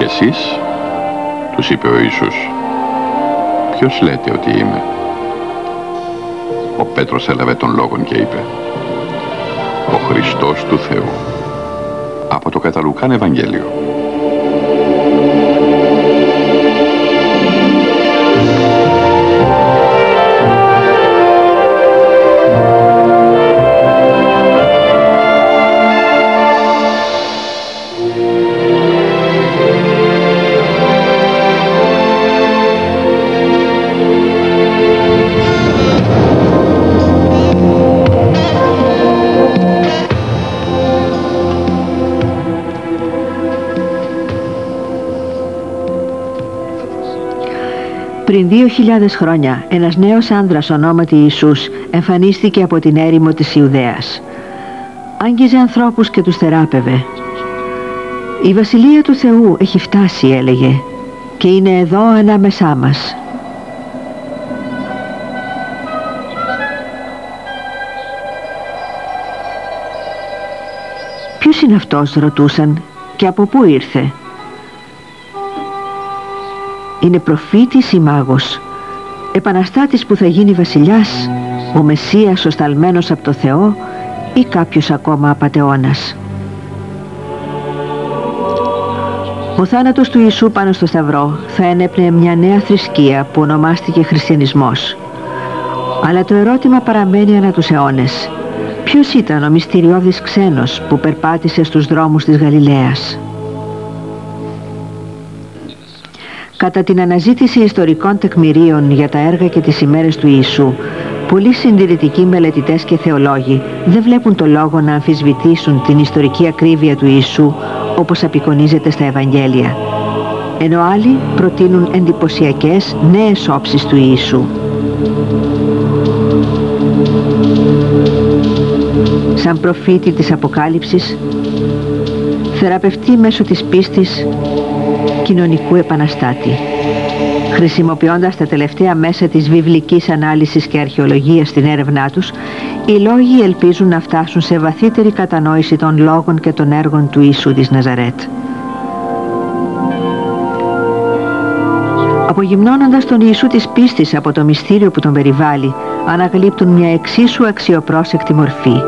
Και εσείς, τους είπε ο Ιησούς, ποιος λέτε ότι είμαι; Ο Πέτρος έλαβε τον λόγον και είπε, ο Χριστός του Θεού. Από το Καταλουκάν Ευαγγέλιο. Πριν δύο χιλιάδες χρόνια ένας νέος άνδρας ονόματι Ιησούς εμφανίστηκε από την έρημο της Ιουδαίας. Άγγιζε ανθρώπους και τους θεράπευε. «Η Βασιλεία του Θεού έχει φτάσει» έλεγε «και είναι εδώ ανάμεσά μας». Ποιος είναι αυτός ρωτούσαν και από πού ήρθε; Είναι προφήτης ή μάγος επαναστάτης που θα γίνει βασιλιάς ο Μεσσίας ο σταλμένος από το Θεό ή κάποιος ακόμα απατεώνας Ο θάνατος του Ιησού πάνω στο Σταυρό θα ένεπνε μια νέα θρησκεία που ονομάστηκε Χριστιανισμός. Αλλά το ερώτημα παραμένει ανά τους αιώνες. Ποιος ήταν ο μυστηριώδης ξένος που περπάτησε στους δρόμους της Γαλιλαίας; Κατά την αναζήτηση ιστορικών τεκμηρίων για τα έργα και τις ημέρες του Ιησού, πολλοί συντηρητικοί μελετητές και θεολόγοι δεν βλέπουν το λόγο να αμφισβητήσουν την ιστορική ακρίβεια του Ιησού όπως απεικονίζεται στα Ευαγγέλια. Ενώ άλλοι προτείνουν εντυπωσιακές νέες όψεις του Ιησού. Σαν προφήτη της Αποκάλυψης, θεραπευτεί μέσω της πίστης κοινωνικού επαναστάτη. Χρησιμοποιώντας τα τελευταία μέσα της βιβλικής ανάλυσης και αρχαιολογίας στην έρευνά τους, οι λόγοι ελπίζουν να φτάσουν σε βαθύτερη κατανόηση των λόγων και των έργων του Ιησού της Ναζαρέτ. Απογυμνώνοντας τον Ιησού της πίστης από το μυστήριο που τον περιβάλλει, ανακαλύπτουν μια εξίσου αξιοπρόσεκτη μορφή,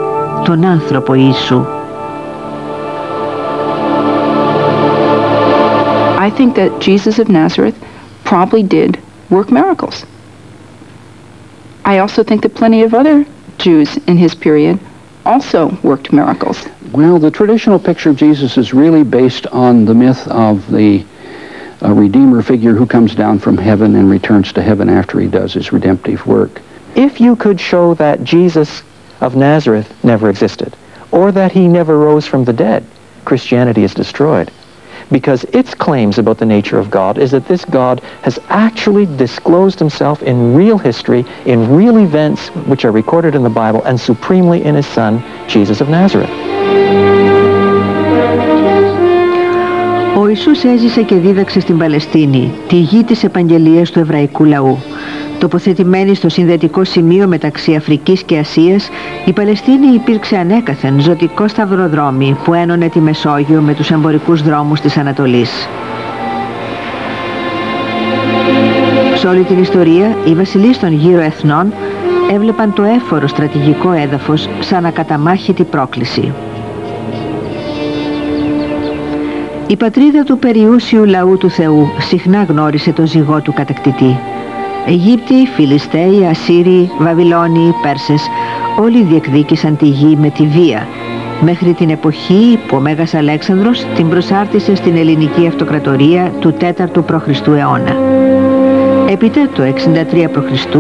τον άνθρωπο Ιησού. Think that Jesus of Nazareth probably did work miracles. I also think that plenty of other Jews in his period also worked miracles. Well, the traditional picture of Jesus is really based on the myth of the uh, Redeemer figure who comes down from heaven and returns to heaven after he does his redemptive work. If you could show that Jesus of Nazareth never existed, or that he never rose from the dead, Christianity is destroyed because its claims about the nature of God is that this God has actually disclosed himself in real history, in real events which are recorded in the Bible, and supremely in his son, Jesus of Nazareth. Ο Ιησούς έζησε και δίδαξε στην Παλαιστίνη, τη γη της επαγγελίας του εβραϊκού λαού. Τοποθετημένη στο συνδετικό σημείο μεταξύ Αφρικής και Ασίας, η Παλαιστίνη υπήρξε ανέκαθεν ζωτικό σταυροδρόμι που ένωνε τη Μεσόγειο με τους εμπορικούς δρόμους της Ανατολής. Σε όλη την ιστορία, οι βασιλείς των γύρω εθνών έβλεπαν το έφορο στρατηγικό έδαφος σαν ακαταμάχητη πρόκληση. Η πατρίδα του περιούσιου λαού του Θεού συχνά γνώρισε τον ζυγό του κατακτητή. Αιγύπτιοι, Φιλιστέοι, Ασσύριοι, Βαβυλώνιοι, Πέρσες όλοι διεκδίκησαν τη γη με τη βία μέχρι την εποχή που ο Μέγας Αλέξανδρος την προσάρτησε στην ελληνική αυτοκρατορία του 4ου π.Χ. αιώνα. Έπειτα το 63 π.Χ.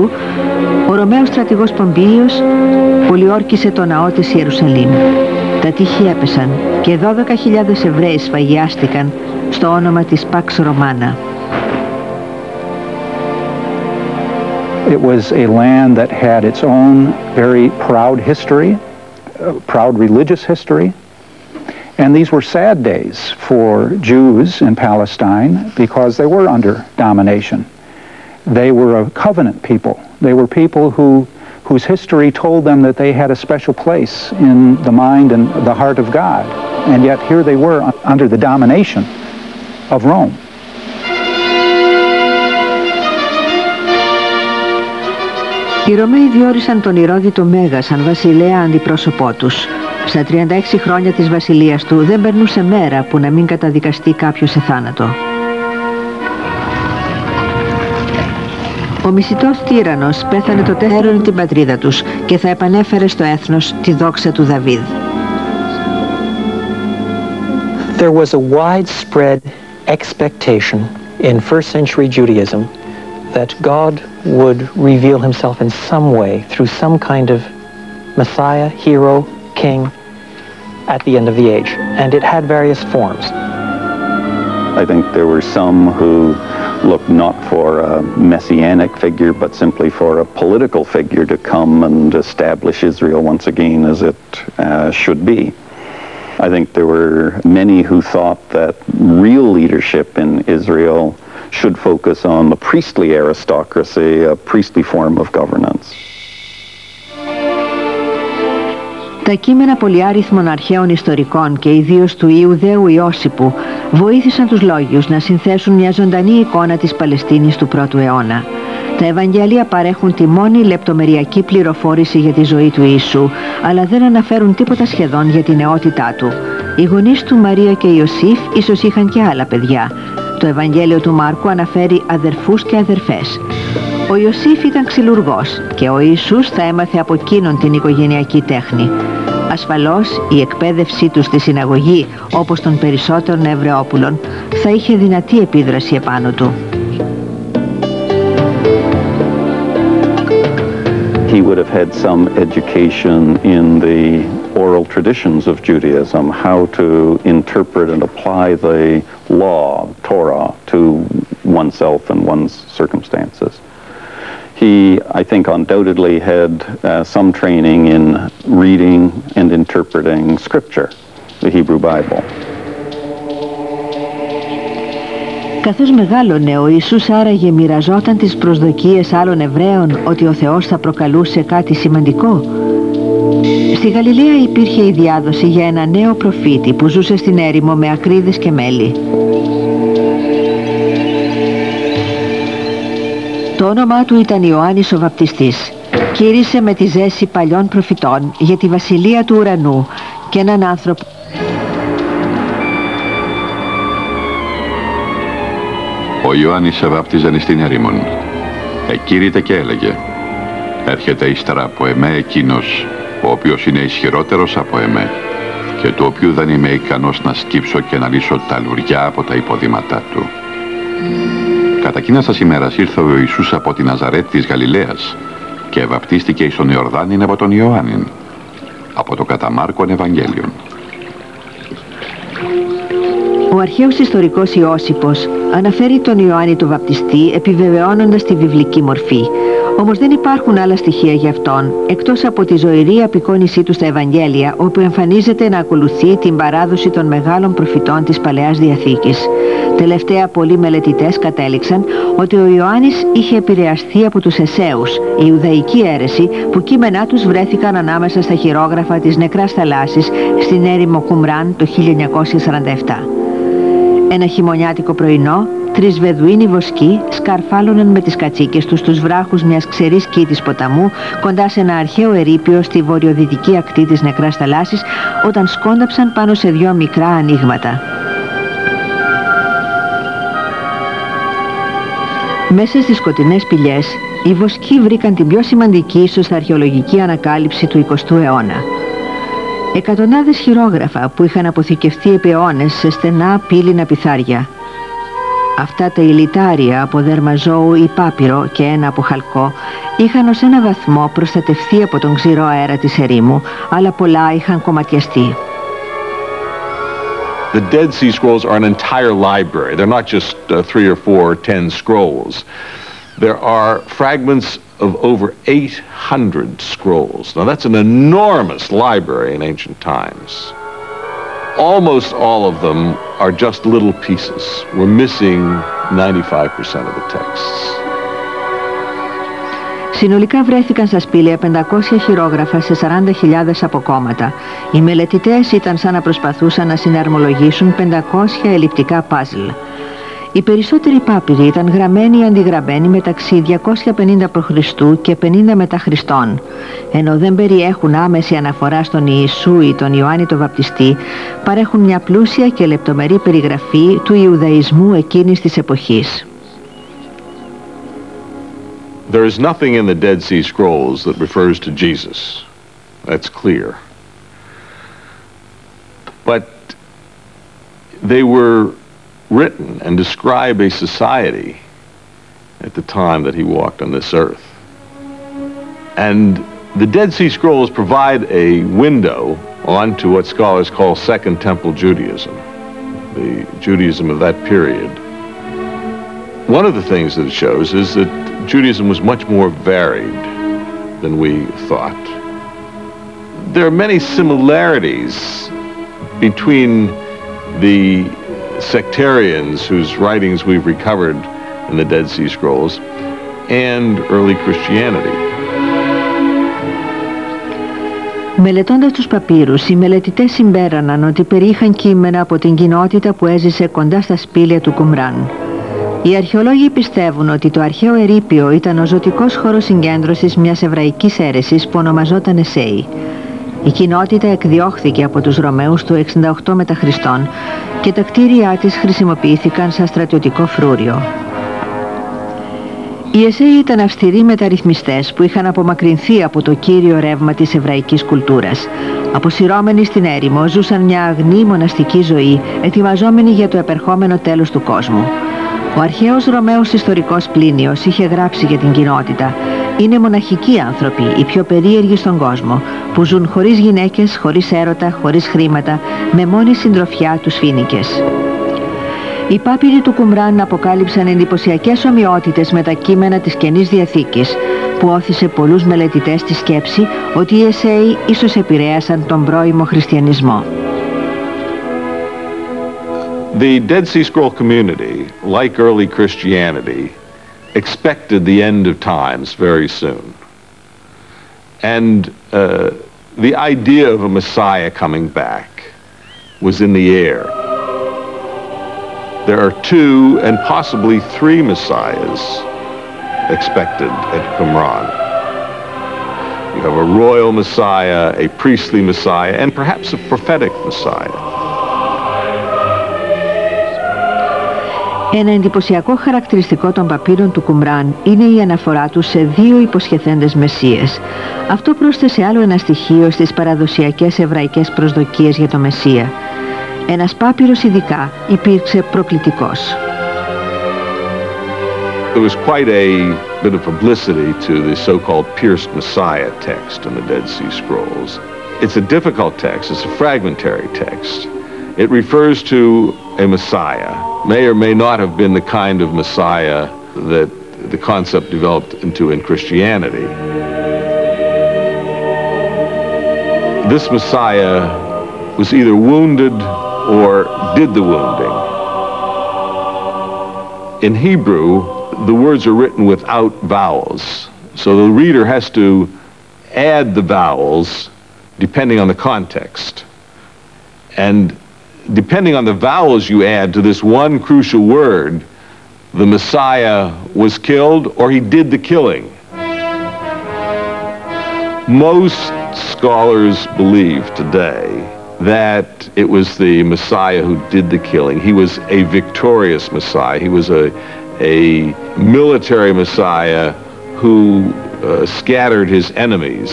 ο Ρωμαίος στρατηγός Πομπίλιος πολιόρκησε το ναό της Ιερουσαλήμ. Τα τείχη έπεσαν και 12.000 Εβραίοι σφαγιάστηκαν στο όνομα της Παξ Ρωμάνα. It was a land that had its own very proud history, uh, proud religious history. And these were sad days for Jews in Palestine because they were under domination. They were a covenant people. They were people who, whose history told them that they had a special place in the mind and the heart of God. And yet here they were under the domination of Rome. Οι Ρωμαίοι διόρισαν τον Ηρώδητο Μέγα σαν βασιλέα αντιπρόσωπό τους. Στα 36 χρόνια της βασιλείας του δεν περνούσε μέρα που να μην καταδικαστεί κάποιος σε θάνατο. Ο μισητός τύρανος πέθανε το τέρον την πατρίδα τους και θα επανέφερε στο έθνος τη δόξα του Δαβίδ. There was a widespread expectation in first century Judaism that God would reveal himself in some way through some kind of Messiah, hero, king at the end of the age. And it had various forms. I think there were some who looked not for a messianic figure, but simply for a political figure to come and establish Israel once again as it uh, should be. I think there were many who thought that real leadership in Israel should focus on the priestly aristocracy, a priestly form of governance. Τα κείμενα πολυάριθμων αρχαίων ιστορικών και ιδίως του Ιουδαίου Ιώσιπου βοήθησαν τους λόγιους να συνθέσουν μια ζωντανή εικόνα της Παλαιστίνης του πρώτου αιώνα. Τα Ευαγγέλια παρέχουν τη μόνη λεπτομεριακή πληροφόρηση για τη ζωή του Ιησού, αλλά δεν αναφέρουν τίποτα σχεδόν για την νεότητά του. Οι γονείς του Μαρία και Ιωσήφ ίσως είχαν και άλλα παιδιά. Το Ευαγγέλιο του Μάρκου αναφέρει αδερφούς και αδερφές. Ο Ιωσήφ ήταν ξυλουργός και ο Ιησούς θα έμαθε από εκείνον την οικογενειακή τέχνη. Ασφαλώς η εκπαίδευσή του στη συναγωγή, όπως των περισσότερων Εβραιόπουλων, θα είχε δυνατή επίδραση επάνω του. He would have had some education in the oral traditions of Judaism, how to interpret and apply the law, Torah, to oneself and one's circumstances. He, I think, undoubtedly had uh, some training in reading and interpreting Scripture, the Hebrew Bible. Καθώς μεγάλωνε ο Ιησούς άραγε μοιραζόταν τις προσδοκίες άλλων Εβραίων ότι ο Θεός θα προκαλούσε κάτι σημαντικό. Στη Γαλιλαία υπήρχε η διάδοση για ένα νέο προφήτη που ζούσε στην έρημο με ακρίδες και μέλι. Το όνομά του ήταν Ιωάννης ο Βαπτιστής. Κύρισε με τη ζέση παλιών προφητών για τη βασιλεία του ουρανού και έναν άνθρωπο Ο Ιωάννης εβάπτιζαν στην ερήμον. Εκήρυτε και έλεγε «Έρχεται ύστερα από εμέ εκείνος, ο οποίος είναι ισχυρότερος από εμέ και του οποίου δεν είμαι ικανός να σκύψω και να λύσω τα λουριά από τα υποδήματά του». Κατά εκείνας σας ημέρας ήρθε ο Ιησούς από τη Ναζαρέτ της Γαλιλαίας και βαπτίστηκε εις τον Ιορδάνην από τον Ιωάννην, από το κατά Μάρκον Ευαγγέλιον. Ο αρχαίος ιστορικός Ιώσυπος αναφέρει τον Ιωάννη του Βαπτιστή επιβεβαιώνοντας τη βιβλική μορφή. Όμως δεν υπάρχουν άλλα στοιχεία για αυτόν, εκτός από τη ζωηρή απεικόνισή του στα Ευαγγέλια, όπου εμφανίζεται να ακολουθεί την παράδοση των μεγάλων προφητών της Παλαιάς Διαθήκης. Τελευταία πολλοί μελετητές κατέληξαν ότι ο Ιωάννης είχε επηρεαστεί από τους Εσέους, η Ιουδαϊκή αίρεση που κείμενά τους βρέθηκαν ανάμεσα στα χειρόγραφα της νεκράς θαλάσσης στην έρημο Κουμράν το 1947. Ένα χειμωνιάτικο πρωινό, τρεις βεδουίνοι βοσκοί σκαρφάλωναν με τις κατσίκες τους στους βράχους μιας ξερής κήτης ποταμού κοντά σε ένα αρχαίο ερείπιο στη βορειοδυτική ακτή της νεκράς θαλάσσης όταν σκόνταψαν πάνω σε δυο μικρά ανοίγματα. Μέσα στις σκοτεινές πηγές, οι βοσκοί βρήκαν την πιο σημαντική ίσως αρχαιολογική ανακάλυψη του 20ου αιώνα. Εκατονάδες χειρόγραφα που είχαν αποθηκευτεί επί αιώνες σε στενά πύληνα πιθάρια. Αυτά τα ηλιτάρια από δέρμα ζώου ή πάπυρο και ένα από χαλκό είχαν ως ένα βαθμό προστατευθεί από τον ξηρό αέρα της ερήμου, αλλά πολλά είχαν κομματιαστεί. The Dead Sea Scrolls are an entire library. They're not just uh, three or four or ten scrolls. There are fragments of over 800 scrolls. Now that's an enormous library in ancient times. Almost all of them are just little pieces. We're missing 95% of the texts. Συνολικά βρέθηκαν στα σπήλαια 500 χειρόγραφα σε 40.000 αποκόμματα. Οι μελετητές ήταν σαν να προσπαθούσαν να συναρμολογήσουν 500 ελλειπτικά παζλ. Οι περισσότεροι πάπυροι ήταν γραμμένοι ή αντιγραμμένοι μεταξύ 250 π.Χ. και 50 μετά Χριστόν, ενώ δεν περιέχουν άμεση αναφορά στον Ιησού ή τον Ιωάννη τον Βαπτιστή, παρέχουν μια πλούσια και λεπτομερή περιγραφή του Ιουδαϊσμού εκείνης της εποχής. There is nothing in the Dead Sea Scrolls that refers to Jesus. That's clear. But they were written and describe a society at the time that he walked on this earth. And the Dead Sea Scrolls provide a window onto what scholars call Second Temple Judaism, the Judaism of that period. One of the things that it shows is that Judaism was much more varied than we thought. There are many similarities between the sectarians whose writings we've recovered in the Dead Sea Scrolls and early Christianity. Μελετώντας τους παπύρους, οι μελετητές συμπέραναν ότι περιείχαν κείμενα από την κοινότητα που έζησε κοντά στα σπήλια του Κουμράν. Οι αρχαιολόγοι πιστεύουν ότι το αρχαίο ερείπιο ήταν ο ζωτικός χώρος συγκέντρωσης μιας εβραϊκής αίρεσης που ονομαζόταν Εσέη. Η κοινότητα εκδιώχθηκε από τους Ρωμαίους του 68 μετά Χριστόν και τα κτίρια της χρησιμοποιήθηκαν σαν στρατιωτικό φρούριο. Οι Εσέοι ήταν αυστηροί μεταρρυθμιστές που είχαν απομακρυνθεί από το κύριο ρεύμα της εβραϊκής κουλτούρας. Αποσυρώμενοι στην έρημο ζούσαν μια αγνή μοναστική ζωή, ετοιμαζόμενοι για το επερχόμενο τέλος του κόσμου. Ο αρχαίος Ρωμαίος ιστορικός Πλίνιος είχε γράψει για την κοινότητα «Είναι μοναχικοί άνθρωποι, οι πιο περίεργοι στον κόσμο, που ζουν χωρίς γυναίκες, χωρίς έρωτα, χωρίς χρήματα, με μόνη συντροφιά τους φίνικες». Οι πάπυροι του Κουμράν αποκάλυψαν εντυπωσιακές ομοιότητες με τα κείμενα της Καινής Διαθήκης, που όθησε πολλούς μελετητές στη σκέψη ότι οι Εσέοι ίσως επηρέασαν τον πρώιμο χριστιανισμό. The Dead Sea Scroll community, like early Christianity, expected the end of times very soon. And uh, the idea of a Messiah coming back was in the air. There are two and possibly three Messiahs expected at Qumran. You have a royal Messiah, a priestly Messiah, and perhaps a prophetic Messiah. Ένα εντυπωσιακό χαρακτηριστικό των παπύρων του Κουμράν είναι η αναφορά τους σε δύο υποσχεθέντες μεσίες. Αυτό πρόσθεσε άλλο ένα στοιχείο στις παραδοσιακές εβραϊκές προσδοκίες για το Μεσσία. Ένας πάπυρος ειδικά υπήρξε προκλητικός. There was quite a bit of publicity to the so-called pierced Messiah text in the Dead Sea Scrolls. It's a difficult text. It's a fragmentary text. It refers to a Messiah may or may not have been the kind of Messiah that the concept developed into in Christianity. This Messiah was either wounded or did the wounding. In Hebrew, the words are written without vowels. So the reader has to add the vowels depending on the context. And depending on the vowels you add to this one crucial word, the Messiah was killed or he did the killing. Most scholars believe today that it was the Messiah who did the killing. He was a victorious Messiah. He was a, a military Messiah who uh, scattered his enemies.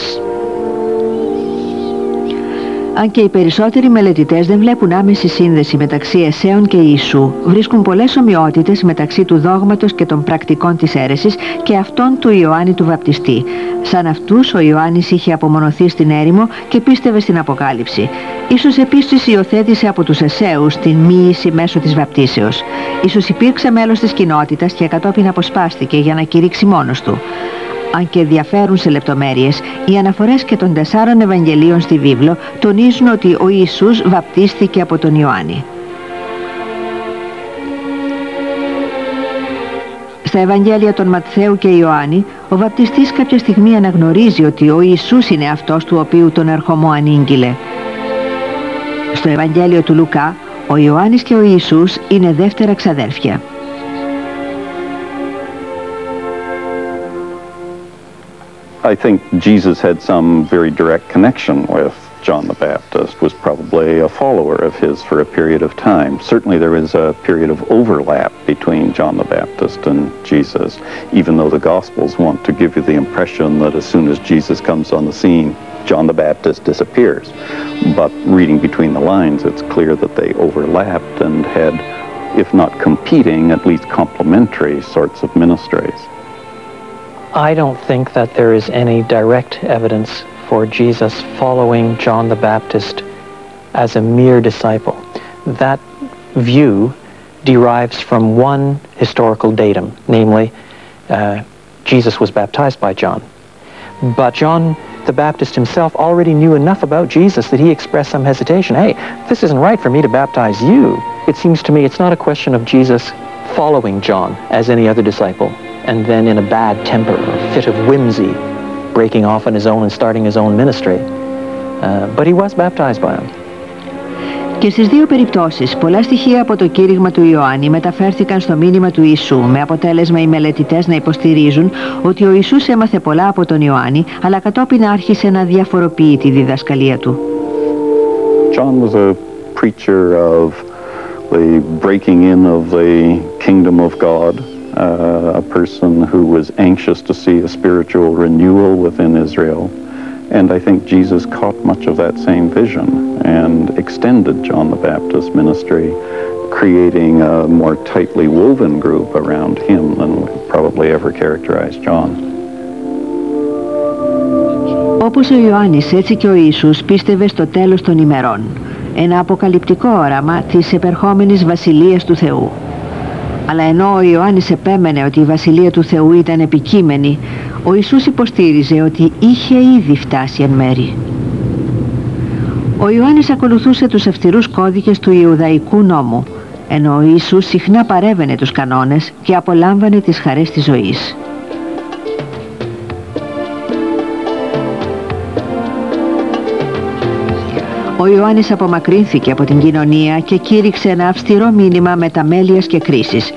Αν και οι περισσότεροι μελετητές δεν βλέπουν άμεση σύνδεση μεταξύ Εσέων και Ιησού, βρίσκουν πολλές ομοιότητες μεταξύ του δόγματος και των πρακτικών της αίρεσης και αυτών του Ιωάννη του Βαπτιστή. Σαν αυτούς ο Ιωάννης είχε απομονωθεί στην έρημο και πίστευε στην Αποκάλυψη. Ίσως επίσης υιοθέτησε από τους Εσέους την μοίηση μέσω της βαπτίσεως. Ίσως υπήρξε μέλος της κοινότητας και κατόπιν αποσπάστηκε για να κηρύξει μόνος του αν και διαφέρουν σε λεπτομέρειες, οι αναφορές και των τεσσάρων Ευαγγελίων στη βίβλο τονίζουν ότι ο Ιησούς βαπτίστηκε από τον Ιωάννη. Στα Ευαγγέλια των Ματθαίου και Ιωάννη, ο βαπτιστής κάποια στιγμή αναγνωρίζει ότι ο Ιησούς είναι αυτός του οποίου τον ερχομό ανήγγειλε. Στο Ευαγγέλιο του Λουκά, ο Ιωάννης και ο Ιησούς είναι δεύτερα ξαδέρφια. I think Jesus had some very direct connection with John the Baptist, was probably a follower of his for a period of time. Certainly there is a period of overlap between John the Baptist and Jesus, even though the Gospels want to give you the impression that as soon as Jesus comes on the scene, John the Baptist disappears. But reading between the lines, it's clear that they overlapped and had, if not competing, at least complementary sorts of ministries. I don't think that there is any direct evidence for Jesus following John the Baptist as a mere disciple. That view derives from one historical datum, namely, uh, Jesus was baptized by John. But John the Baptist himself already knew enough about Jesus that he expressed some hesitation. Hey, this isn't right for me to baptize you. It seems to me it's not a question of Jesus following John as any other disciple and then in a bad temper or fit of whimsy breaking off on his own and starting his own ministry. Uh, but he was baptized by him. Και στις δύο περιπτώσεις, πολλά στοιχεία από το κήρυγμα του Ιωάννη μεταφέρθηκαν στο μήνυμα του Ιησού, με αποτέλεσμα οι μελετητές να υποστηρίζουν ότι ο Ιησούς έμαθε πολλά από τον Ιωάννη, αλλά κατόπιν άρχισε να διαφοροποιεί τη διδασκαλία του. John was a preacher of the breaking in of the kingdom of God, uh, a person who was anxious to see a spiritual renewal within Israel. And I think Jesus caught much of that same vision and extended John the Baptist's ministry, creating a more tightly woven group around him than probably ever characterized John. Όπως ο Ιωάννης έτσι και ο Ιησούς πίστευε στο τέλος των ημερών. Ένα αποκαλυπτικό όραμα της επερχόμενης βασιλείας του Θεού. Αλλά ενώ ο Ιωάννης επέμενε ότι η βασιλεία του Θεού ήταν επικείμενη, ο Ιησούς υποστήριζε ότι είχε ήδη φτάσει εν μέρη. Ο Ιωάννης ακολουθούσε τους αυστηρούς κώδικες του Ιουδαϊκού νόμου, ενώ ο Ιησούς συχνά παρέβαινε τους κανόνες και απολάμβανε τις χαρές της ζωής. Ο Ιωάννης απομακρύνθηκε από την κοινωνία και κήρυξε ένα αυστηρό μήνυμα μεταμέλειας και κρίσης.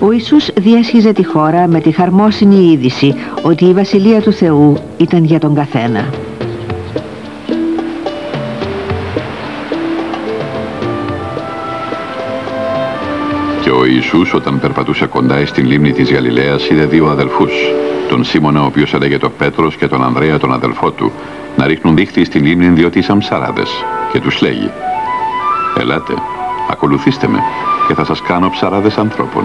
Ο Ιησούς διέσχιζε τη χώρα με τη χαρμόσυνη είδηση ότι η Βασιλεία του Θεού ήταν για τον καθένα. Και ο Ιησούς όταν περπατούσε κοντά στην λίμνη της Γαλιλαίας είδε δύο αδελφούς, τον Σίμωνα ο οποίος έλεγε το Πέτρος και τον Ανδρέα τον αδελφό του, να ρίχνουν δίχτυ στην λίμνη διότι ήσαν ψαράδες και τους λέγει «Ελάτε, ακολουθήστε με και θα σας κάνω ψαράδες ανθρώπων»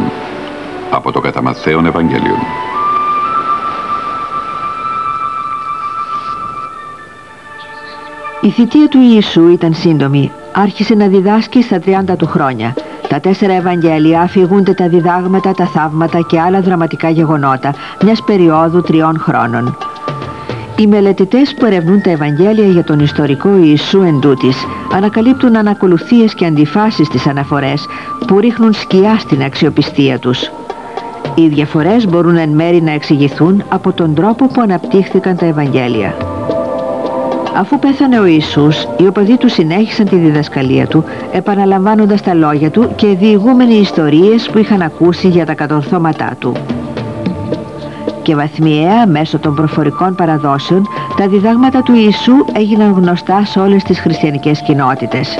από το κατά Ματθαίον Ευαγγέλιον. Η θητεία του Ιησού ήταν σύντομη. Άρχισε να διδάσκει στα 30 του χρόνια. Τα τέσσερα Ευαγγέλια αφηγούνται τα διδάγματα, τα θαύματα και άλλα δραματικά γεγονότα μιας περίοδου τριών χρόνων. Οι μελετητές που ερευνούν τα Ευαγγέλια για τον ιστορικό Ιησού εντούτοις ανακαλύπτουν ανακολουθίες και αντιφάσεις στις αναφορές που ρίχνουν σκιά στην αξιοπιστία τους. Οι διαφορές μπορούν εν μέρη να εξηγηθούν από τον τρόπο που αναπτύχθηκαν τα Ευαγγέλια. Αφού πέθανε ο Ιησούς, οι οπαδοί του συνέχισαν τη διδασκαλία του, επαναλαμβάνοντας τα λόγια του και διηγούμενοι ιστορίες που είχαν ακούσει για τα κατορθώματά του. Και βαθμιαία, μέσω των προφορικών παραδόσεων, τα διδάγματα του Ιησού έγιναν γνωστά σε όλες τις χριστιανικές κοινότητες.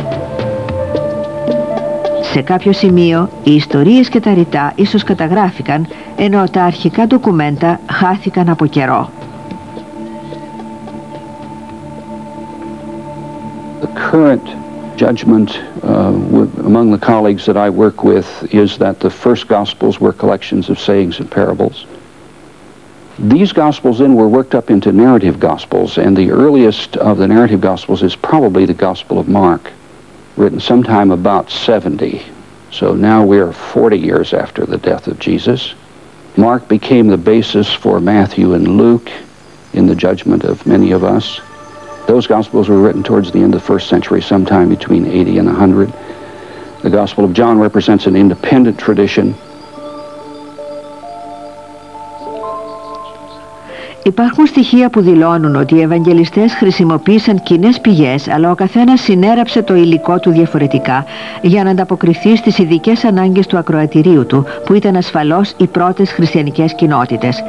Σε κάποιο σημείο, οι ιστορίες και τα ρητά ίσως καταγράφηκαν, ενώ τα αρχικά ντοκουμέντα χάθηκαν από καιρό. The current judgment uh, with, among the colleagues that I work with is that the first Gospels were collections of sayings and parables. These Gospels then were worked up into narrative Gospels, and the earliest of the narrative Gospels is probably the Gospel of Mark, written sometime about 70. So now we're 40 years after the death of Jesus. Mark became the basis for Matthew and Luke in the judgment of many of us. Those Gospels were written towards the end of the first century, sometime between 80 and 100. The Gospel of John represents an independent tradition. Υπάρχουν στοιχεία που δηλώνουν ότι οι Ευαγγελιστές χρησιμοποίησαν κοινές πηγές, αλλά ο καθένας συνέραψε το υλικό του διαφορετικά για να ανταποκριθεί στις ειδικές ανάγκες του ακροατηρίου του, που ήταν ασφαλώς οι πρώτες χριστιανικές κοινότητες.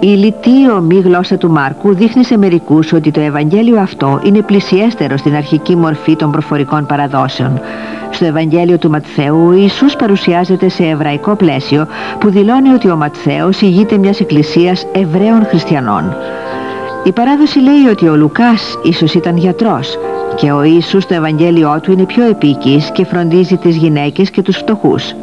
Η λιτή ομή γλώσσα του Μάρκου δείχνει σε μερικούς ότι το Ευαγγέλιο αυτό είναι πλησιέστερο στην αρχική μορφή των προφορικών παραδόσεων. Στο Ευαγγέλιο του Ματθαίου ο Ιησούς παρουσιάζεται σε εβραϊκό πλαίσιο που δηλώνει ότι ο Ματθαίος ηγείται μιας εκκλησίας Εβραίων χριστιανών. Η παράδοση λέει ότι ο Λουκάς ίσως ήταν γιατρός και ο Ιησούς στο Ευαγγέλιό του είναι πιο επίκης και φροντίζει τις γυναίκες και τους φτωχούς.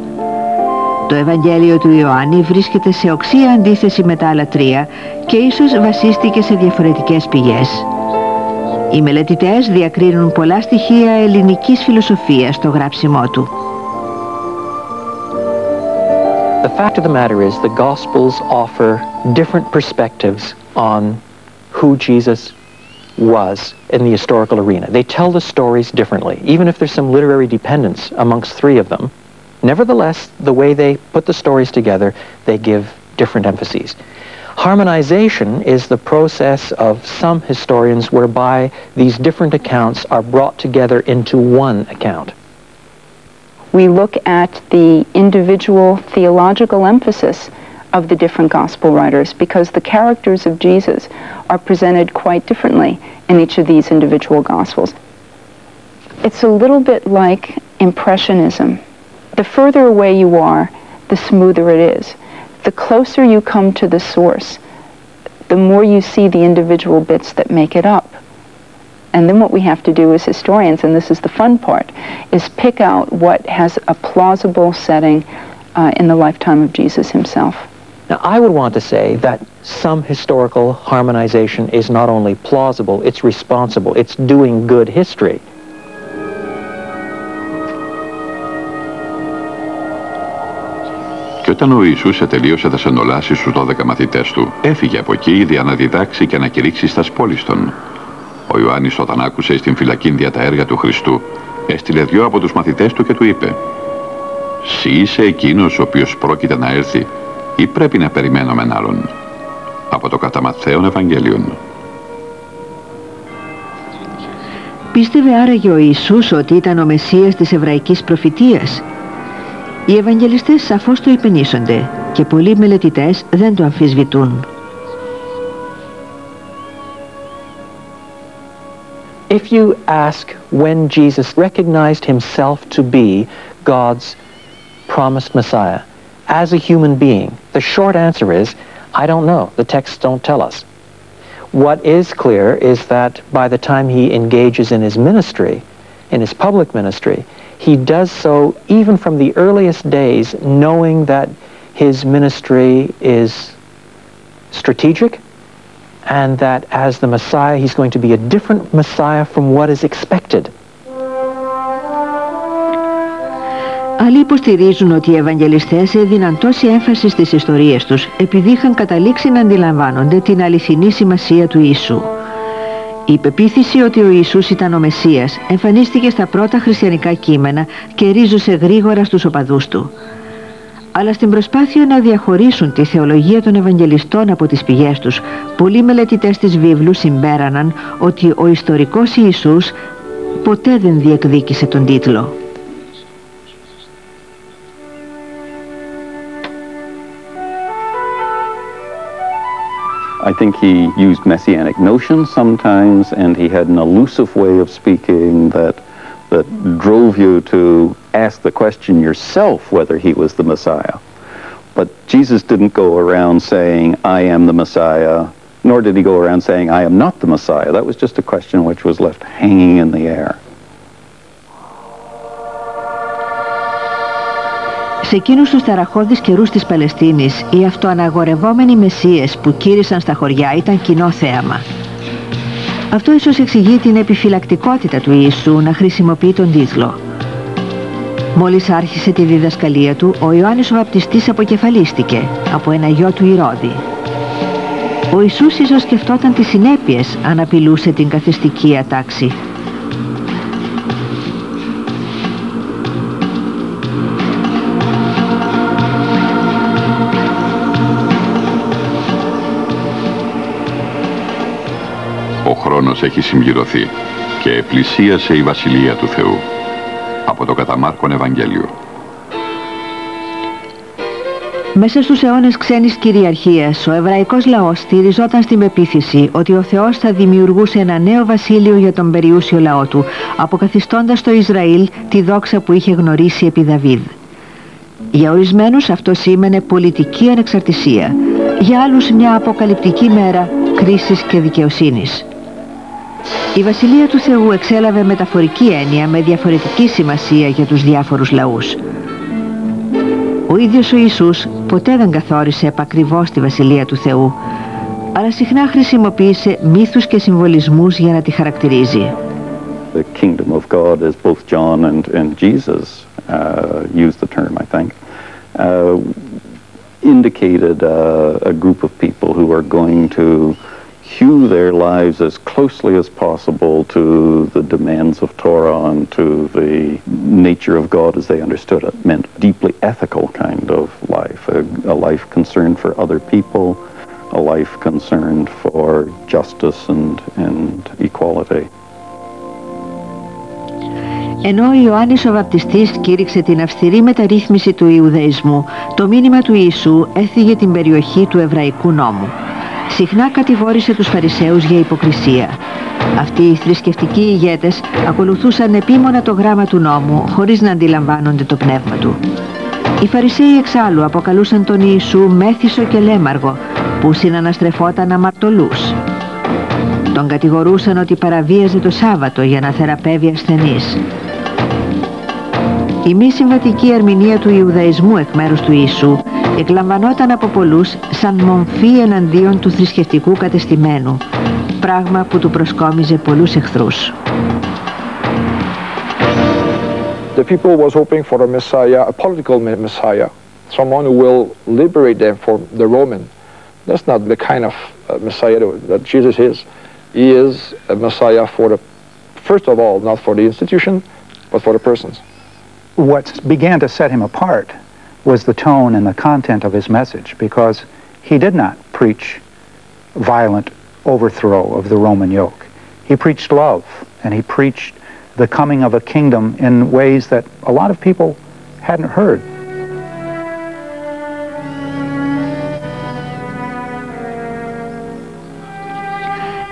Το Ευαγγέλιο του Ιωάννη βρίσκεται σε οξία αντίθεση με τα άλλα τρία και ίσως βασίστηκε σε διαφορετικές πηγές. Οι μελετητές διακρίνουν πολλά στοιχεία ελληνικής φιλοσοφίας στο γράψιμό του. The fact of the matter is the Gospels offer different perspectives on who Jesus was in the historical arena. They tell the stories differently, even if there's some literary dependence amongst three of them. Nevertheless, the way they put the stories together, they give different emphases. Harmonization is the process of some historians whereby these different accounts are brought together into one account. We look at the individual theological emphasis of the different gospel writers because the characters of Jesus are presented quite differently in each of these individual gospels. It's a little bit like Impressionism the further away you are, the smoother it is. The closer you come to the source, the more you see the individual bits that make it up. And then what we have to do as historians, and this is the fun part, is pick out what has a plausible setting uh, in the lifetime of Jesus himself. Now, I would want to say that some historical harmonization is not only plausible, it's responsible. It's doing good history. Και όταν ο Ιησούς ετελείωσε τα σενολάσει στους 12 μαθητές του, έφυγε από εκεί για να διδάξει και να κηρύξει στα σπόλιστον. Ο Ιωάννης όταν άκουσε στην φυλακίνδια τα έργα του Χριστού, έστειλε δυο από τους μαθητές του και του είπε «Συ είσαι εκείνος ο οποίος πρόκειται να έρθει ή πρέπει να περιμένουμε άλλον» από το κατά Ματθαίον Ευαγγέλιον. Πίστευε άραγε ο Ιησούς ότι ήταν ο Μεσσίας της εβραϊκής προφητείας Οι Ευαγγελιστές σαφώς το υπενήσονται και πολλοί μελετητές δεν το αμφισβητούν. If you ask when Jesus recognized himself to be God's promised Messiah as a human being, the short answer is, I don't know. The texts don't tell us. What is clear is that by the time he engages in his ministry, in his public ministry, he does so even from the earliest days, knowing that his ministry is strategic and that as the Messiah, he's going to be a different Messiah from what is expected. Άλλοι υποστηρίζουν ότι οι Ευαγγελιστές έδιναν τόση έμφαση στις ιστορίες τους επειδή είχαν καταλήξει να αντιλαμβάνονται την αληθινή σημασία του Ιησού. Η πεποίθηση ότι ο Ιησούς ήταν ο Μεσσίας εμφανίστηκε στα πρώτα χριστιανικά κείμενα και ρίζωσε γρήγορα στους οπαδούς του. Αλλά στην προσπάθεια να διαχωρίσουν τη θεολογία των Ευαγγελιστών από τις πηγές τους, πολλοί μελετητές της βίβλου συμπέραναν ότι ο ιστορικός Ιησούς ποτέ δεν διεκδίκησε τον τίτλο. I think he used messianic notions sometimes, and he had an elusive way of speaking that that drove you to ask the question yourself whether he was the Messiah. But Jesus didn't go around saying, I am the Messiah, nor did he go around saying, I am not the Messiah. That was just a question which was left hanging in the air. Σε εκείνους τους ταραχώδεις καιρούς της Παλαιστίνης, οι αυτοαναγορευόμενοι μεσίες που κύρισαν στα χωριά ήταν κοινό θέαμα. Αυτό ίσως εξηγεί την επιφυλακτικότητα του Ιησού να χρησιμοποιεί τον τίτλο. Μόλις άρχισε τη διδασκαλία του, ο Ιωάννης ο Βαπτιστής αποκεφαλίστηκε από ένα γιο του Ηρώδη. Ο Ιησούς ίσως σκεφτόταν τις συνέπειες αν απειλούσε την καθιστική ατάξη. Χρόνος έχει συμπληρωθεί και πλησίασε η Βασιλεία του Θεού. Από το Καταμάρκον Ευαγγέλιο. Μέσα στους αιώνες ξένης κυριαρχίας, ο εβραϊκός λαός στηριζόταν στην πεποίθηση ότι ο Θεός θα δημιουργούσε ένα νέο βασίλειο για τον περιούσιο λαό του, αποκαθιστώντας το Ισραήλ τη δόξα που είχε γνωρίσει επί Δαβίδ. Για ορισμένους αυτό σήμαινε πολιτική ανεξαρτησία, για άλλους μια αποκαλυπτική μέρα κρίσης και δικαιοσύνης. Η Βασιλεία του Θεού εξέλαβε μεταφορική έννοια με διαφορετική σημασία για τους διάφορους λαούς. Ο ίδιος ο Ιησούς ποτέ δεν καθόρισε επακριβώς τη Βασιλεία του Θεού, αλλά συχνά χρησιμοποίησε μύθους και συμβολισμούς για να τη χαρακτηρίζει. The kingdom of God, as both John and, and Jesus uh, used the term, I think, uh, indicated uh, a group of people who are going to hew their lives as closely as possible to the demands of Torah and to the nature of God as they understood it. it meant deeply ethical kind of life, a, a life concerned for other people, a life concerned for justice and, and equality. Ενώ ο Ιωάννης ο Βαπτιστής κήρυξε την αυστηρή μεταρρύθμιση του Ιουδαϊσμού, το μήνυμα του Ιησού έφυγε την περιοχή του Εβραϊκού νόμου. Συχνά κατηγόρησε τους Φαρισαίους για υποκρισία. Αυτοί οι θρησκευτικοί ηγέτες ακολουθούσαν επίμονα το γράμμα του νόμου χωρίς να αντιλαμβάνονται το πνεύμα του. Οι Φαρισαίοι εξάλλου αποκαλούσαν τον Ιησού μέθησο και λέμαργο που συναναστρεφόταν αμαρτωλούς. Τον κατηγορούσαν ότι παραβίαζε το Σάββατο για να θεραπεύει ασθενείς. Η μη συμβατική ερμηνεία του Ιουδαϊσμού εκ μέρους του Ιησού εκλαμβανόταν από πολλούς σαν μομφή εναντίον του θρησκευτικού κατεστημένου, πράγμα που του προσκόμιζε πολλούς εχθρούς. The people was hoping for a messiah, a political messiah, someone who will liberate them from the Roman. That's not the kind of uh, messiah that Jesus is. He is a messiah for the, first of all, not for the institution, but for the persons. What began to set him apart was the tone and the content of his message because he did not preach violent overthrow of the Roman yoke. He preached love and he preached the coming of a kingdom in ways that a lot of people hadn't heard.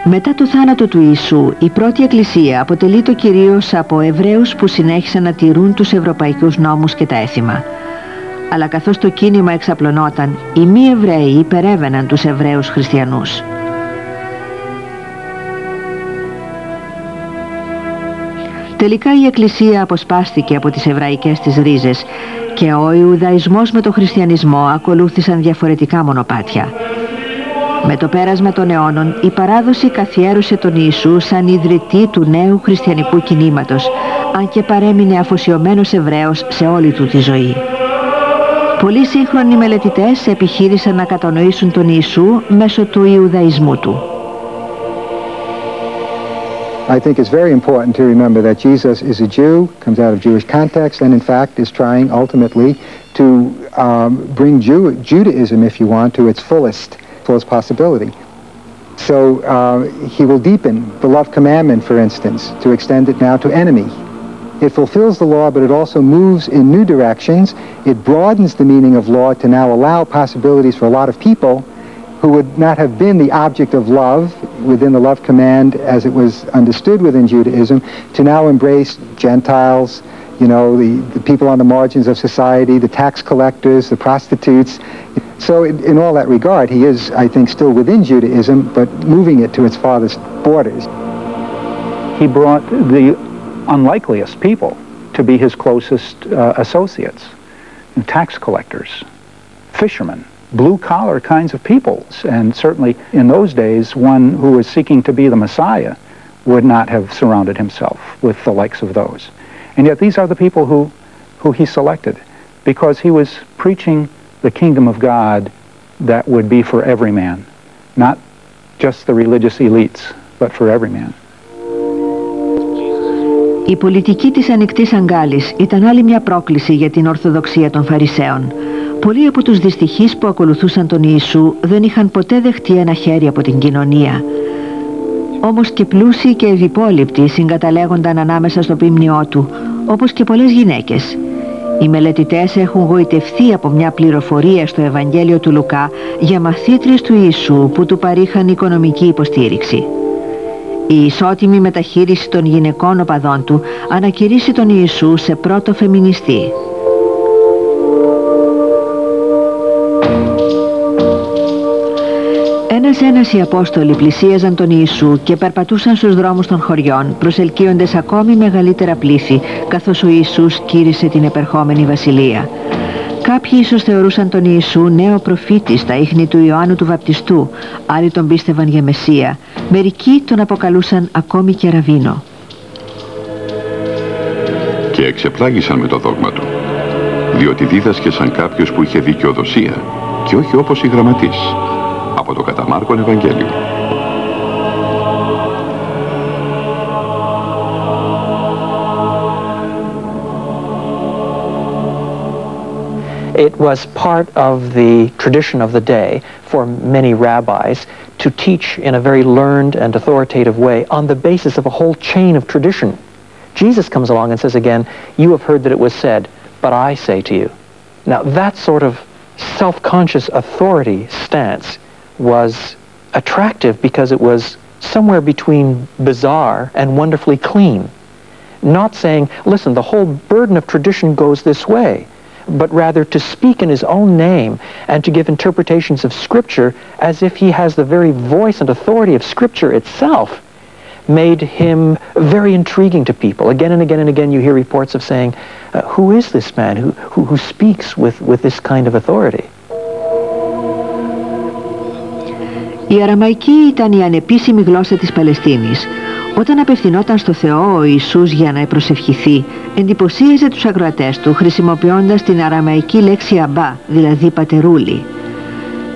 Μετά το θάνατο του Ιησού, η πρώτη εκκλησία αποτελείται κυρίως από Εβραίους που συνέχισαν να τηρούν τους ευρωπαϊκούς νόμους και τα έθιμα Αλλά καθώς το κίνημα εξαπλωνόταν, οι μη Εβραίοι υπερέβαιναν τους Εβραίους χριστιανούς. Τελικά η Εκκλησία αποσπάστηκε από τις εβραϊκές της ρίζες και ο Ιουδαϊσμός με τον χριστιανισμό ακολούθησαν διαφορετικά μονοπάτια. Με το πέρασμα των αιώνων η παράδοση καθιέρωσε τον Ιησού σαν ιδρυτή του νέου χριστιανικού κινήματος αν και παρέμεινε αφοσιωμένος Εβραίος σε όλη του τη ζωή. Πολλοί σύγχρονοι μελετητές επιχείρησαν να κατανοήσουν τον Ιησού μέσω του Ιουδαϊσμού του. I think it's very important to remember that Jesus is a Jew, comes out of Jewish context, and in fact is trying ultimately to um, bring Jew Judaism, if you want, to its fullest, fullest possibility. So uh, he will deepen the love commandment, for instance, to extend it now to enemy it fulfills the law, but it also moves in new directions. It broadens the meaning of law to now allow possibilities for a lot of people who would not have been the object of love within the love command as it was understood within Judaism to now embrace Gentiles, you know, the, the people on the margins of society, the tax collectors, the prostitutes. So in, in all that regard, he is, I think, still within Judaism, but moving it to its farthest borders. He brought the unlikeliest people to be his closest uh, associates. Tax collectors, fishermen, blue-collar kinds of people. And certainly in those days, one who was seeking to be the Messiah would not have surrounded himself with the likes of those. And yet these are the people who, who he selected because he was preaching the kingdom of God that would be for every man, not just the religious elites, but for every man. Η πολιτική της ανοιχτής αγκάλης ήταν άλλη μια πρόκληση για την Ορθοδοξία των Φαρισαίων. Πολλοί από τους δυστυχείς που ακολουθούσαν τον Ιησού δεν είχαν ποτέ δεχτεί ένα χέρι από την κοινωνία. Όμως και πλούσιοι και ευυπόλοιπτοι συγκαταλέγονταν ανάμεσα στο πίμνιό του, όπως και πολλές γυναίκες. Οι μελετητές έχουν γοητευτεί από μια πληροφορία στο Ευαγγέλιο του Λουκά για μαθήτρες του Ιησού που του παρήχαν οικονομική υποστήριξη. Η ισότιμη μεταχείριση των γυναικών οπαδών του ανακηρύσει τον Ιησού σε πρώτο φεμινιστή. Ένας ένας οι Απόστολοι πλησίαζαν τον Ιησού και περπατούσαν στους δρόμους των χωριών, προσελκύοντες ακόμη μεγαλύτερα πλήθη, καθώς ο Ιησούς κήρυσε την επερχόμενη βασιλεία. Κάποιοι ίσως θεωρούσαν τον Ιησού νέο προφήτης στα ίχνη του Ιωάννου του Βαπτιστού, άλλοι τον πίστευαν για Μεσσία, μερικοί τον αποκαλούσαν ακόμη και Ραβίνο. Και εξεπλάγησαν με το δόγμα του, διότι δίδασκε σαν κάποιος που είχε δικαιοδοσία και όχι όπως οι γραμματείς από το κατά Μάρκον Ευαγγέλιο. It was part of the tradition of the day for many rabbis to teach in a very learned and authoritative way on the basis of a whole chain of tradition. Jesus comes along and says again, you have heard that it was said, but I say to you. Now that sort of self-conscious authority stance was attractive because it was somewhere between bizarre and wonderfully clean. Not saying, listen, the whole burden of tradition goes this way, but rather to speak in his own name and to give interpretations of Scripture as if he has the very voice and authority of Scripture itself made him very intriguing to people. Again and again and again you hear reports of saying, uh, who is this man who, who, who speaks with, with this kind of authority? Η Αραμαϊκή ήταν η ανεπίσημη γλώσσα της Παλαιστίνης. Όταν απευθυνόταν στο Θεό ο Ιησούς για να προσευχηθεί, εντυπωσίαζε τους ακροατές του χρησιμοποιώντας την αραμαϊκή λέξη αμπά, δηλαδή πατερούλη.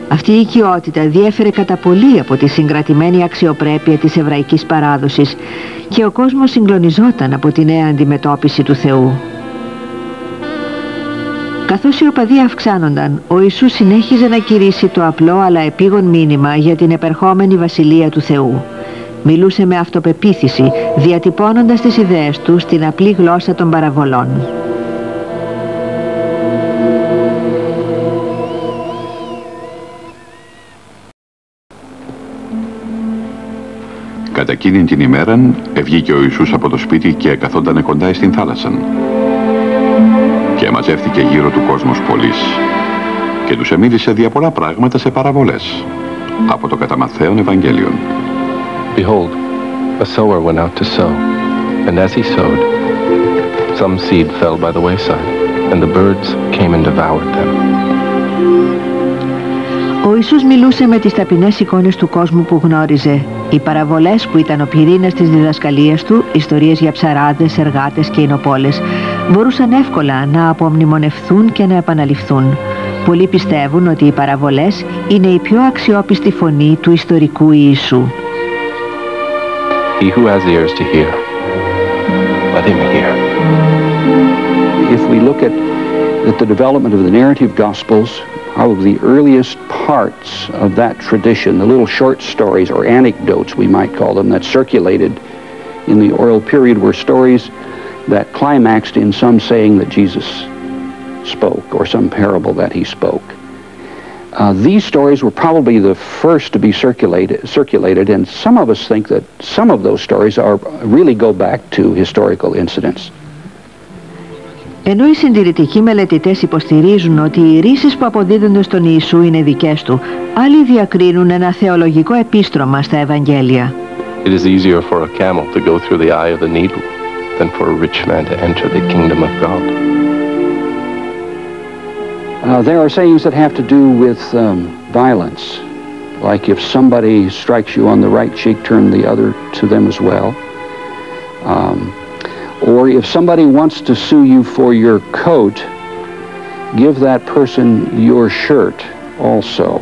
Αυτή η οικειότητα διέφερε κατά πολύ από τη συγκρατημένη αξιοπρέπεια της εβραϊκής παράδοσης και ο κόσμος συγκλονιζόταν από τη νέα αντιμετώπιση του Θεού. Καθώς οι οπαδοί αυξάνονταν, ο Ιησούς συνέχιζε να κηρύσει το απλό αλλά επίγον μήνυμα για την επερχόμενη Βασιλεία του Θεού. Μιλούσε με αυτοπεποίθηση, διατυπώνοντας τις ιδέες του στην απλή γλώσσα των παραβολών. Κατά εκείνη την ημέρα ευγήκε ο Ιησούς από το σπίτι και καθόταν κοντά στην θάλασσα και μαζεύτηκε γύρω του κόσμος πολλής και τους εμίλησε δια πολλά πράγματα σε παραβολές από το κατά Μαθαίον Ευαγγέλιον. Behold, a sower went out to sow, and as he sowed, some seed fell by the wayside, and the birds came and devoured them. Ο Ιησούς μιλούσε με τις ταπεινές εικόνες του κόσμου που γνώριζε. Οι παραβολές που ήταν ο πυρήνας της διδασκαλίας του, ιστορίες για ψαράδες, εργάτες και εινοπόλες, μπορούσαν εύκολα να απομνημονευθούν και να επαναληφθούν. Πολλοί πιστεύουν ότι οι παραβολές είναι η πιο αξιόπιστη φωνή του ιστορικού Ιησού. He who has ears to hear, let him hear. If we look at, at the development of the narrative gospels, probably the earliest parts of that tradition, the little short stories or anecdotes we might call them that circulated in the oral period were stories that climaxed in some saying that Jesus spoke or some parable that he spoke. Uh, these stories were probably the first to be circulated, circulated, and some of us think that some of those stories are really go back to historical incidents. Ενώ οι συντηρητικοί μελετητές υποστηρίζουν ότι οι ρίσεις που αποδίδονται στον Ιησού είναι δικές του, άλλοι διακρίνουν ένα θεολογικό επίστρωμα στα Ευαγγέλια. It is easier for a camel to go through the eye of the needle than for a rich man to enter the kingdom of God. Uh, there are sayings that have to do with um, violence, like if somebody strikes you on the right cheek, turn the other to them as well. Um, or if somebody wants to sue you for your coat, give that person your shirt also.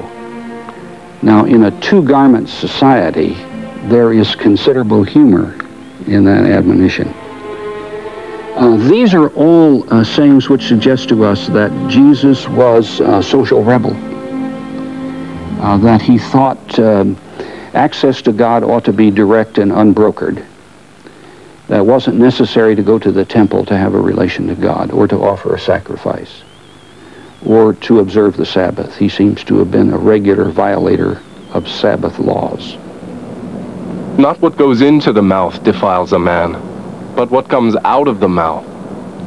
Now, in a two-garment society, there is considerable humor in that admonition. Uh, these are all uh, sayings which suggest to us that Jesus was a social rebel, uh, that he thought um, access to God ought to be direct and unbrokered, that it wasn't necessary to go to the temple to have a relation to God or to offer a sacrifice or to observe the Sabbath. He seems to have been a regular violator of Sabbath laws. Not what goes into the mouth defiles a man, but what comes out of the mouth.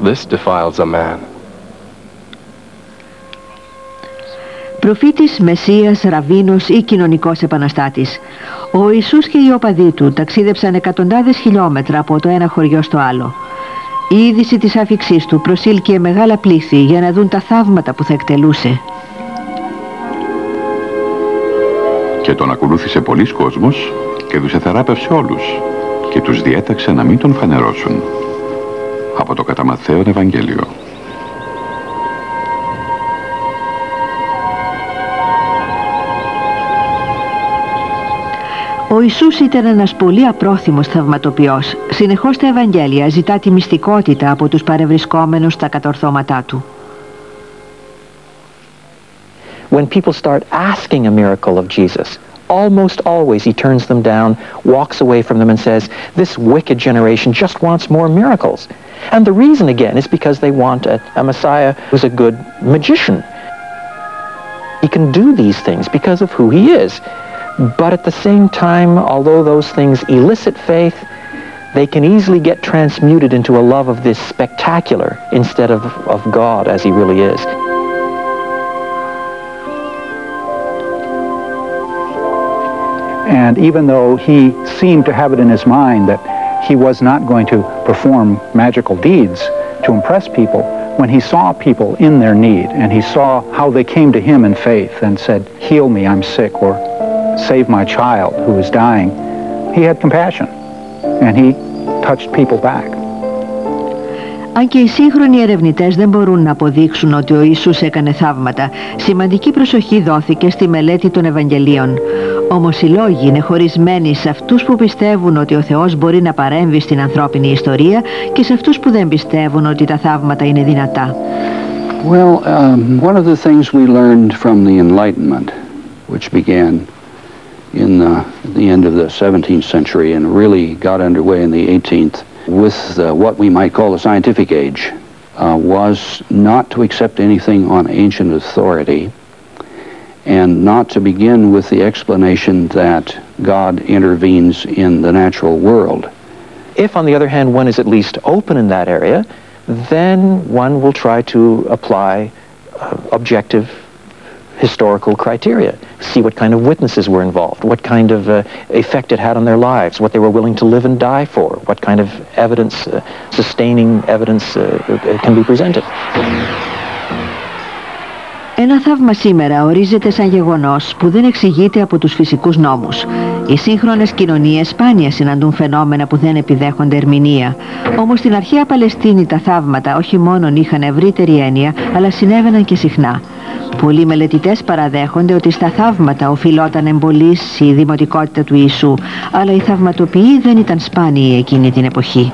This defiles a man. Προφήτης, Μεσσίας, Ραβίνος ή κοινωνικός επαναστάτης. Ο Ιησούς και οι οπαδοί του ταξίδεψαν εκατοντάδες χιλιόμετρα από το ένα χωριό στο άλλο. Η είδηση της άφηξής του προσήλκε μεγάλα πλήθη για να δουν τα θαύματα που θα εκτελούσε. Και τον ακολούθησε πολλοί κόσμος και τους εθεράπευσε όλους και τους διέταξε να μην τον φανερώσουν. Από το κατά Ματθαίον Ευαγγέλιο. Ο Ιησούς ήταν ένας πολύ απρόθυμος θαυματοποιός. Συνεχώς στα Ευαγγέλια ζητά τη μυστικότητα από τους παρευρισκόμενους στα κατορθώματά του. When people start asking a miracle of Jesus, almost always he turns them down, walks away from them and says, this wicked generation just wants more miracles. And the reason again is because they want a, a Messiah who's a good magician. He can do these things because of who he is. But at the same time, although those things elicit faith, they can easily get transmuted into a love of this spectacular instead of, of God as he really is. And even though he seemed to have it in his mind that he was not going to perform magical deeds to impress people, when he saw people in their need and he saw how they came to him in faith and said, heal me, I'm sick, or save my child who is dying, he had compassion and he touched people back. Αν και οι σύγχρονοι ερευνητές δεν μπορούν να αποδείξουν ότι ο Ιησούς έκανε θαύματα, σημαντική προσοχή δόθηκε στη μελέτη των Ευαγγελίων. Όμως οι λόγοι είναι χωρισμένοι σε αυτούς που πιστεύουν ότι ο Θεός μπορεί να παρέμβει στην ανθρώπινη ιστορία και σε αυτούς που δεν πιστεύουν ότι τα θαύματα είναι δυνατά. Well, um, one of the things we learned from the Enlightenment, which began in the, the end of the 17th century and really got underway in the 18th, with uh, what we might call the scientific age, uh, was not to accept anything on ancient authority and not to begin with the explanation that God intervenes in the natural world. If, on the other hand, one is at least open in that area, then one will try to apply uh, objective historical criteria, see what kind of witnesses were involved, what kind of uh, effect it had on their lives, what they were willing to live and die for, what kind of evidence, uh, sustaining evidence uh, can be presented. Ένα θαύμα σήμερα ορίζεται σαν γεγονός που δεν εξηγείται από τους φυσικούς νόμους. Οι σύγχρονες κοινωνίες σπάνια συναντούν φαινόμενα που δεν επιδέχονται ερμηνεία. Όμως στην αρχαία Παλαιστίνη τα θαύματα όχι μόνο είχαν ευρύτερη έννοια, αλλά συνέβαιναν και συχνά. Πολλοί μελετητές παραδέχονται ότι στα θαύματα οφειλόταν εμπολής η δημοτικότητα του Ιησού, αλλά οι θαυματοποιοί δεν ήταν σπάνιοι εκείνη την εποχή.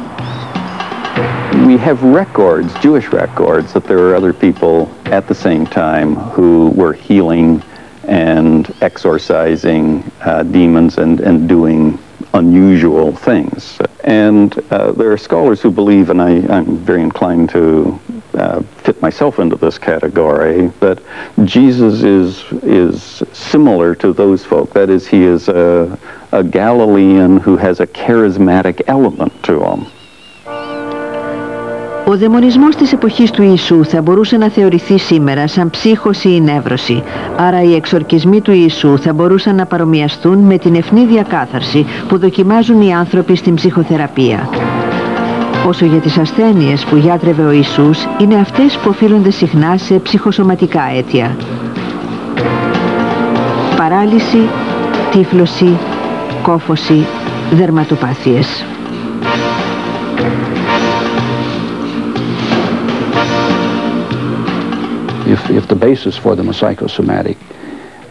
We have records, Jewish records, that there were other people at the same time who were healing and exorcising uh, demons and, and doing unusual things. And uh, there are scholars who believe, and I, I'm very inclined to uh, fit myself into this category, that Jesus is, is similar to those folk. That is, he is a, a Galilean who has a charismatic element to him. Ο δαιμονισμός της εποχής του Ιησού θα μπορούσε να θεωρηθεί σήμερα σαν ψύχωση ή νεύρωση. Άρα οι εξορκισμοί του Ιησού θα μπορούσαν να παρομοιαστούν με την ευνίδια κάθαρση που δοκιμάζουν οι άνθρωποι στην ψυχοθεραπεία. Όσο για τις ασθένειες που γιάτρευε ο Ιησούς, είναι αυτές που οφείλονται συχνά σε ψυχοσωματικά αίτια. Παράλυση, τύφλωση, κόφωση, δερματοπάθειες. If, if the basis for them is psychosomatic,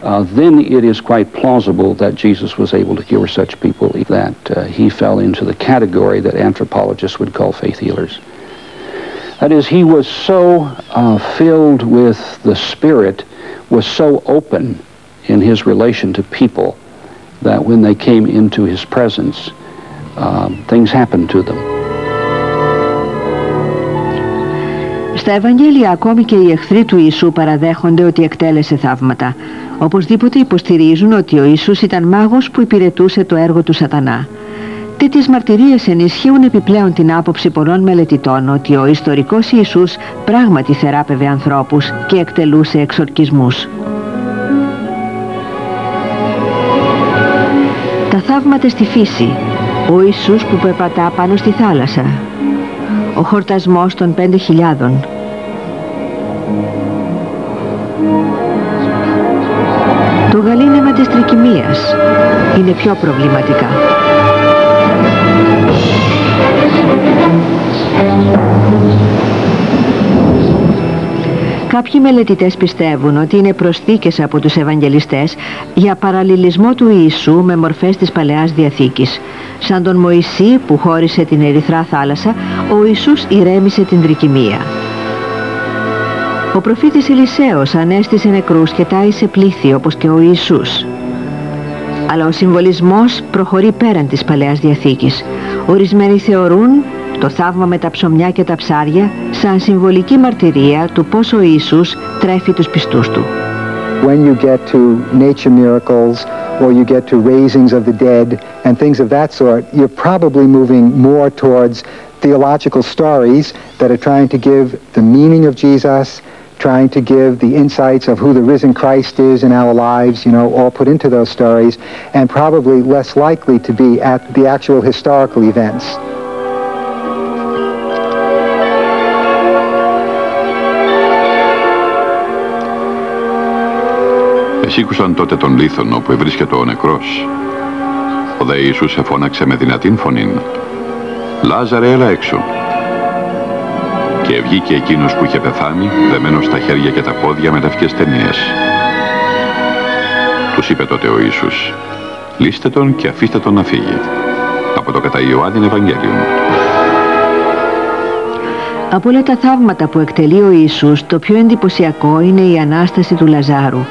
uh, then it is quite plausible that Jesus was able to cure such people, that uh, he fell into the category that anthropologists would call faith healers. That is, he was so uh, filled with the Spirit, was so open in his relation to people, that when they came into his presence, um, things happened to them. Στα Ευαγγέλια ακόμη και οι εχθροί του Ιησού παραδέχονται ότι εκτέλεσε θαύματα. Οπωσδήποτε υποστηρίζουν ότι ο Ιησούς ήταν μάγος που υπηρετούσε το έργο του σατανά. Τέτοιες μαρτυρίες ενισχύουν επιπλέον την άποψη πολλών μελετητών ότι ο ιστορικός Ιησούς πράγματι θεράπευε ανθρώπους και εκτελούσε εξορκισμούς. Τα θαύματα στη φύση. Ο Ιησούς που περπατά πάνω στη θάλασσα. Ο χορτασμός των 5.000. Το γαλήνεμα της τρικυμίας είναι πιο προβληματικά. Κάποιοι μελετητές πιστεύουν ότι είναι προσθήκες από τους Ευαγγελιστές για παραλληλισμό του Ιησού με μορφές της Παλαιάς Διαθήκης. Σαν τον Μωυσή που χώρισε την Ερυθρά θάλασσα, ο Ιησούς ηρέμησε την τρικυμία. Ο προφήτης Ελισέος ανέστησε νεκρούς και τάισε πλήθη όπως και ο Ιησούς. Αλλά ο συμβολισμός προχωρεί πέραν της Παλαιάς Διαθήκης. Ορισμένοι θεωρούν το θαύμα με τα ψωμιά και τα ψάρια σαν συμβολική μαρτυρία του πώς ο Ιησούς τρέφει τους πιστούς του. When you get to nature miracles or you get to raisings of the dead and things of that sort, you're probably moving more towards theological stories that are trying to give the meaning of Jesus, trying to give the insights of who the risen Christ is in our lives, you know, all put into those stories, and probably less likely to be at the actual historical events. Εσήκουσαν τότε τον λίθον όπου ευρίσκεται ο νεκρός. Ο δε Ιησούς εφώναξε με δυνατήν φωνήν. Λάζαρε έλα έξω. Και βγήκε εκείνος που είχε πεθάνει, δεμένος στα χέρια και τα πόδια με ταυκές ταινίες. Τους είπε τότε ο Ιησούς. Λύστε τον και αφήστε τον να φύγει. Από το κατά Ιωάννην Ευαγγέλιον. Από όλα τα θαύματα που εκτελεί ο Ιησούς, το πιο εντυπωσιακό είναι η Ανάσταση του Λαζάρου.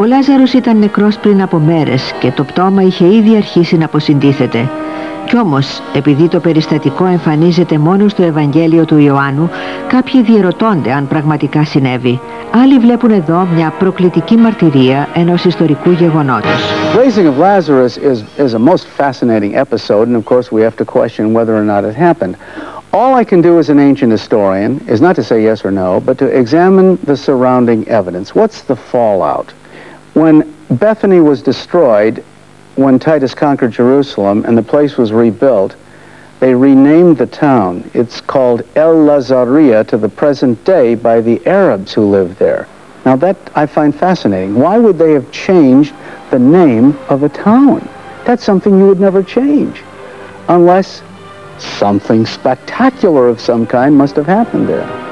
Ο Λάζαρος ήταν νεκρός πριν από μέρες και το πτώμα είχε ήδη αρχίσει να αποσυντίθεται. Κι όμως, επειδή το περιστατικό εμφανίζεται μόνο στο Ευαγγέλιο του Ιωάννου, κάποιοι διερωτώνται αν πραγματικά συνέβη. Άλλοι βλέπουν εδώ μια προκλητική μαρτυρία ενός ιστορικού γεγονότος. raising of Lazarus is, is a most fascinating episode, and of course we have to question whether or not it happened. All I can do as an ancient historian is not to say yes or no, but to examine the surrounding evidence. What's the fallout? When Bethany was destroyed, when Titus conquered Jerusalem and the place was rebuilt, they renamed the town. It's called El Lazaria to the present day by the Arabs who live there. Now that I find fascinating. Why would they have changed the name of a town? That's something you would never change unless something spectacular of some kind must have happened there.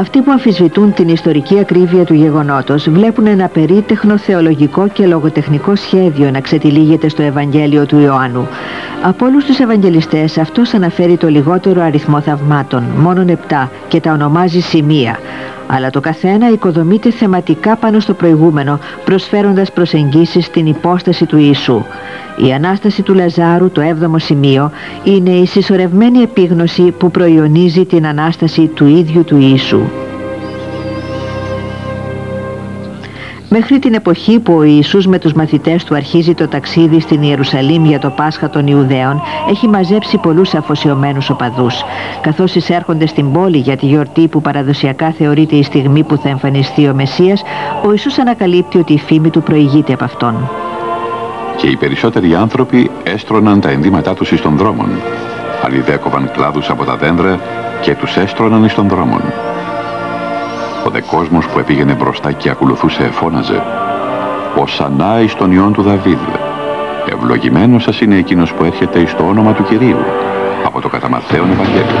Αυτοί που αμφισβητούν την ιστορική ακρίβεια του γεγονότος βλέπουν ένα περίτεχνο θεολογικό και λογοτεχνικό σχέδιο να ξετυλίγεται στο Ευαγγέλιο του Ιωάννου. Από όλους τους Ευαγγελιστές αυτός αναφέρει το λιγότερο αριθμό θαυμάτων, μόνον 7 και τα ονομάζει σημεία. Αλλά το καθένα οικοδομείται θεματικά πάνω στο προηγούμενο, προσφέροντας προσεγγίσεις στην υπόσταση του Ιησού. Η Ανάσταση του Λαζάρου, το 7ο σημείο, είναι η συσσωρευμένη επίγνωση που προϊονίζει την Ανάσταση του ίδιου του Ιησού. Μέχρι την εποχή που ο Ιησούς με τους μαθητές του αρχίζει το ταξίδι στην Ιερουσαλήμ για το Πάσχα των Ιουδαίων, έχει μαζέψει πολλούς αφοσιωμένους οπαδούς. Καθώς εισέρχονται στην πόλη για τη γιορτή που παραδοσιακά θεωρείται η στιγμή που θα εμφανιστεί ο Μεσσίας, ο Ιησούς ανακαλύπτει ότι η φήμη του προηγείται από αυτόν. Και οι περισσότεροι άνθρωποι έστρωναν τα ενδύματά τους εις των δρόμων. Άλλοι δέκοβαν κλάδους από τα δέντρα και τους έστρωναν εις των δρόμων. Ο δε κόσμος που επήγαινε μπροστά και ακολουθούσε εφώναζε «Οσανά εις τον Υιόν του Δαβίδ, ευλογημένος σας είναι εκείνος που έρχεται εις το όνομα του Κυρίου» από το καταμαθαίον Ευαγγέλιο.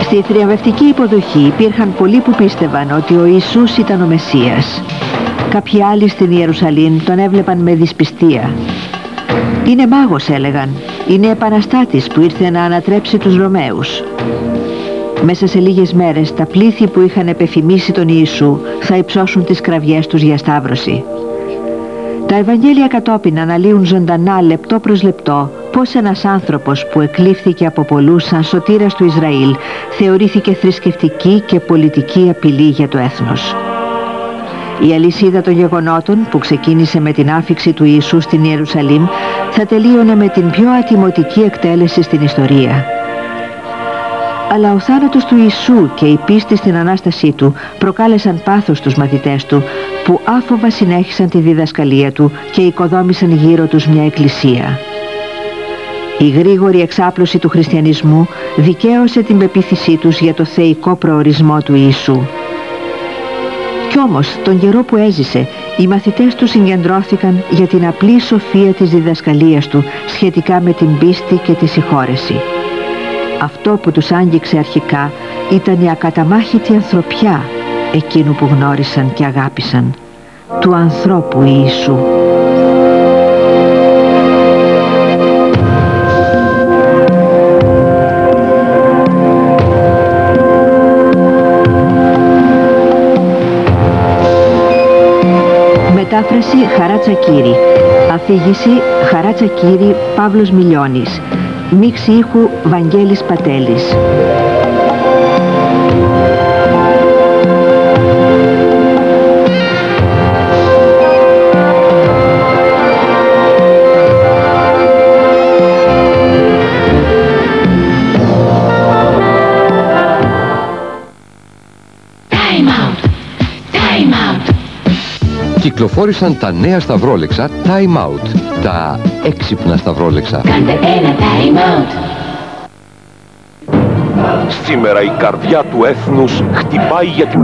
Στη θριαμβευτική υποδοχή υπήρχαν πολλοί που πίστευαν ότι ο Ιησούς ήταν ο Μεσσίας. Κάποιοι άλλοι στην Ιερουσαλήμ τον έβλεπαν με δυσπιστία. Είναι μάγος έλεγαν. Είναι επαναστάτης που ήρθε να ανατρέψει τους Ρωμαίους. Μέσα σε λίγες μέρες τα πλήθη που είχαν επεφημίσει τον Ιησού θα υψώσουν τις κραυγές τους για σταύρωση. Τα Ευαγγέλια κατόπιν αναλύουν ζωντανά λεπτό προς λεπτό Πώς ένας άνθρωπος που εκλήφθηκε από πολλούς σαν σωτήρας του Ισραήλ θεωρήθηκε θρησκευτική και πολιτική απειλή για το έθνος. Η αλυσίδα των γεγονότων που ξεκίνησε με την άφηξη του Ιησού στην Ιερουσαλήμ θα τελείωνε με την πιο ατιμωτική εκτέλεση στην ιστορία. Αλλά ο θάνατος του Ιησού και η πίστη στην Ανάστασή του προκάλεσαν πάθος στους μαθητές του που άφοβα συνέχισαν τη διδασκαλία του και οικοδόμησαν γύρω τους μια εκκλησία. Η γρήγορη εξάπλωση του χριστιανισμού δικαίωσε την πεποίθησή τους για το θεϊκό προορισμό του Ιησού. Κι όμως, τον καιρό που έζησε, οι μαθητές του συγκεντρώθηκαν για την απλή σοφία της διδασκαλίας του σχετικά με την πίστη και τη συγχώρεση. Αυτό που τους άγγιξε αρχικά ήταν η ακαταμάχητη ανθρωπιά εκείνου που γνώρισαν και αγάπησαν, του ανθρώπου Ιησού. Μετάφραση Χαράτσα Κύρι. Αφήγηση Χαράτσα Κύρι Παύλος Μιλιώνης. Μίξη ήχου Βαγγέλης Πατέλης. κυκλοφόρησαν τα νέα σταυρόλεξα Time Out, τα έξυπνα σταυρόλεξα. Κάντε ένα Time Out. Σήμερα η καρδιά του έθνους χτυπάει για την...